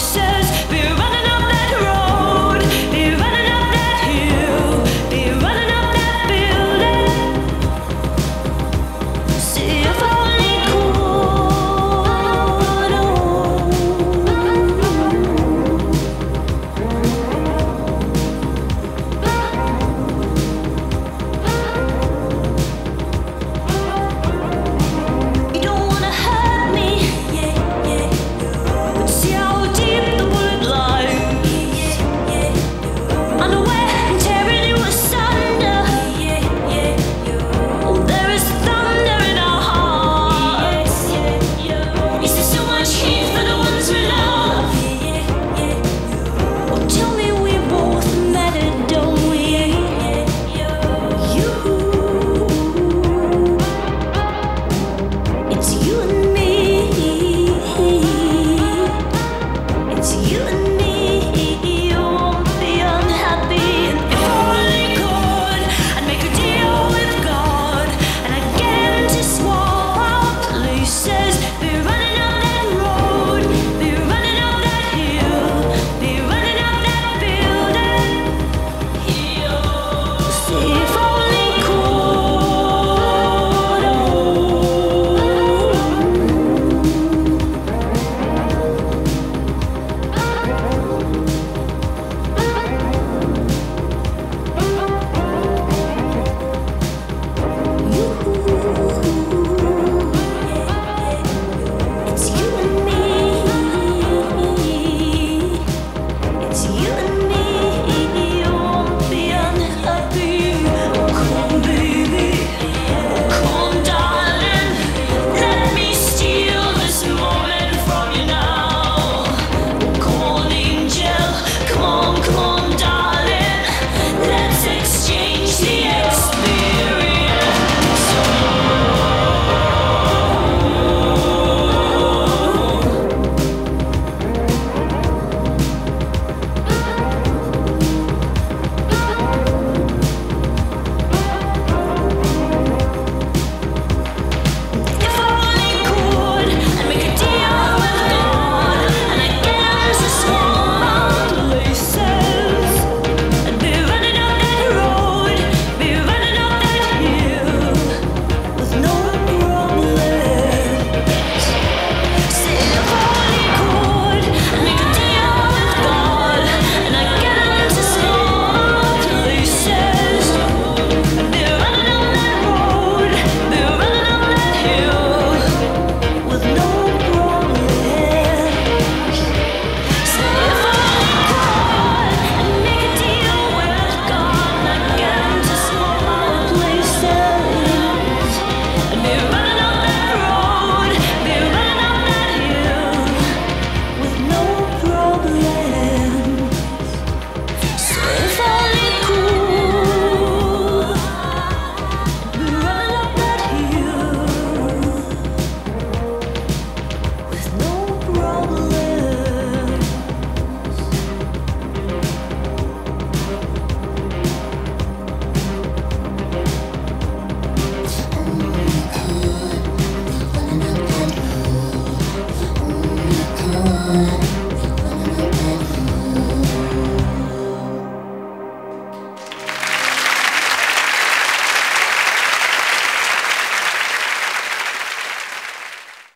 So